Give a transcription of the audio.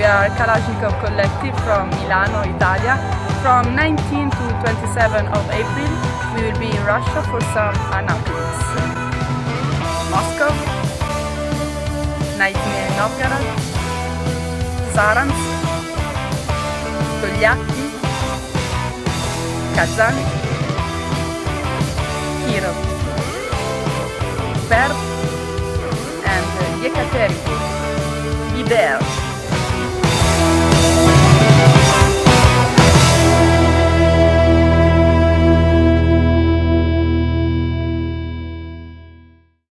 We are Kalashnikov Collective from Milano, Italia. From 19 to 27 of April, we will be in Russia for some announcements. Moscow, Nizhny Novgorod, Saransk, Togliatti, Kazan, Kirov, Perm, and uh, Yekaterinburg. Be there!